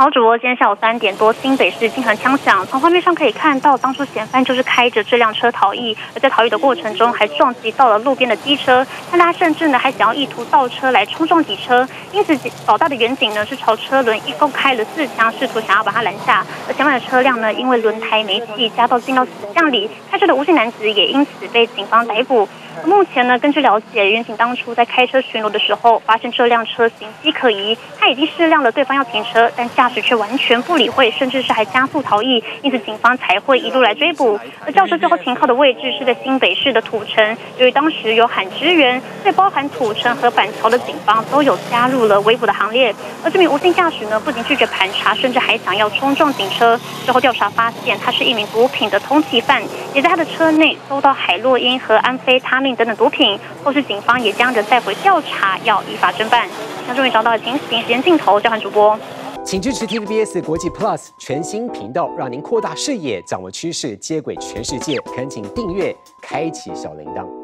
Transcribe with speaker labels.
Speaker 1: 好，主播，今天下午三点多，新北市经常枪响。从画面上可以看到，当初嫌犯就是开着这辆车逃逸，而在逃逸的过程中还撞击到了路边的机车，但他甚至呢还想要意图倒车来冲撞底车，因此老大的远景呢是朝车轮一共开了四枪，试图想要把他拦下。而前面的车辆呢，因为轮胎没气，加到进到死巷里，开车的吴姓男子也因此被警方逮捕。目前呢，根据了解，远警当初在开车巡逻的时候，发现这辆车行迹可疑，他已经示亮了对方要停车，但驾驶却完全不理会，甚至是还加速逃逸，因此警方才会一路来追捕。而轿车最后停靠的位置是在新北市的土城，由于当时有喊支援，所以包含土城和板桥的警方都有加入了围捕的行列。而这名无姓驾驶呢，不仅拒绝盘查，甚至还想要冲撞警车。之后调查发现，他是一名毒品的通缉犯，也在他的车内搜到海洛因和安非他命。等等毒品，后续警方也将人带回调查，要依法侦办。那终于找到了情形，时间镜头交换主播，
Speaker 2: 请支持 TVBS 国际 Plus 全新频道，让您扩大视野，掌握趋势，接轨全世界。恳请订阅，开启小铃铛。